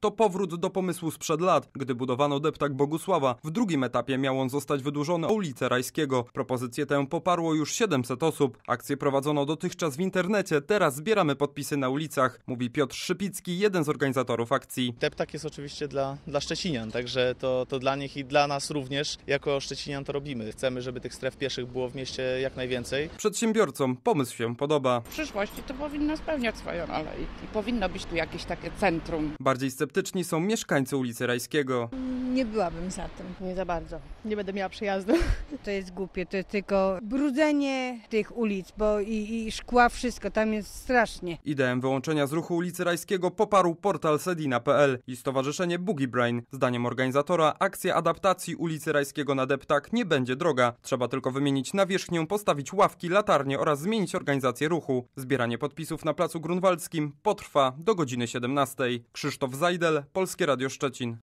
To powrót do pomysłu sprzed lat, gdy budowano deptak Bogusława. W drugim etapie miał on zostać wydłużony o ulicę Rajskiego. Propozycję tę poparło już 700 osób. Akcję prowadzono dotychczas w internecie, teraz zbieramy podpisy na ulicach, mówi Piotr Szypicki, jeden z organizatorów akcji. Deptak jest oczywiście dla, dla Szczecinian, także to, to dla nich i dla nas również jako Szczecinian to robimy. Chcemy, żeby tych stref pieszych było w mieście jak najwięcej. Przedsiębiorcom pomysł się podoba. W przyszłości to powinno spełniać swoją rolę i, i powinno być tu jakieś takie centrum. Bardziej sceptyczni są mieszkańcy ulicy Rajskiego. Nie byłabym za tym. Nie za bardzo. Nie będę miała przyjazdu. To jest głupie, to jest tylko brudzenie tych ulic, bo i, i szkła, wszystko, tam jest strasznie. Ideę wyłączenia z ruchu ulicy Rajskiego poparł portal sedina.pl i Stowarzyszenie Boogie Brain. Zdaniem organizatora akcja adaptacji ulicy Rajskiego na deptak nie będzie droga. Trzeba tylko wymienić nawierzchnię, postawić ławki, latarnie oraz zmienić organizację ruchu. Zbieranie podpisów na placu Grunwaldzkim potrwa do godziny 17. Krzysztof Zajdel, Polskie Radio Szczecin.